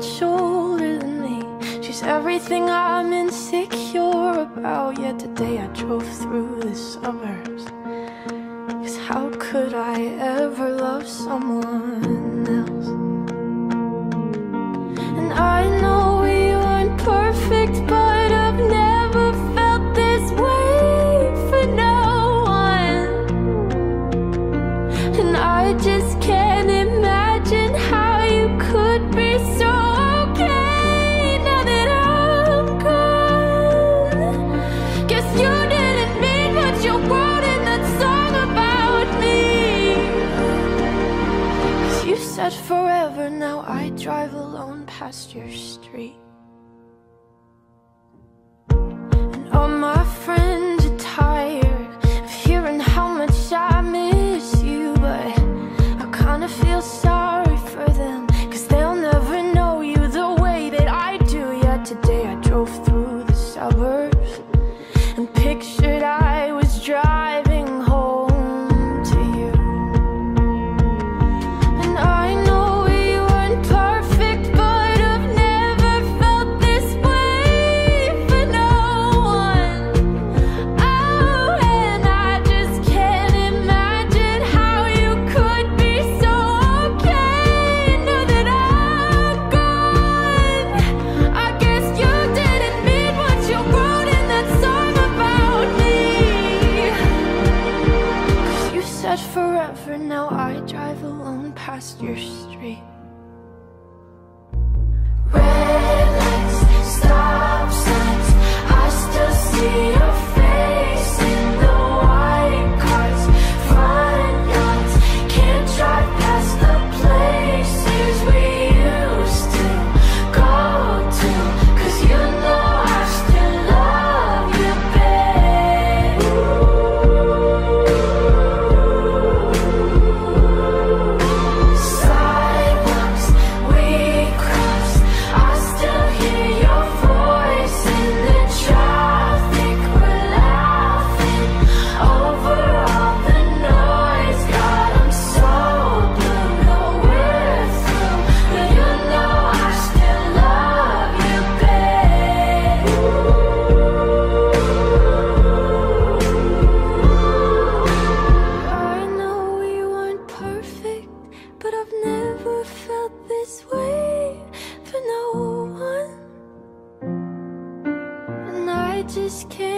much older than me. She's everything I'm insecure about. Yet today I drove through the suburbs. Cause how could I ever love someone forever, now I drive alone past your street. And all my friends are tired of hearing how much I miss you, but I kinda feel sorry for them, cause they'll never know you the way that I do. Yet today I drove through past your street.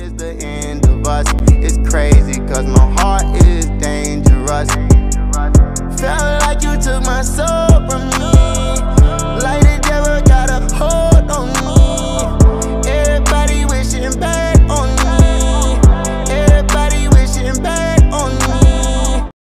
is the end of us. It's crazy, cause my heart is dangerous. Felt like you took my soul.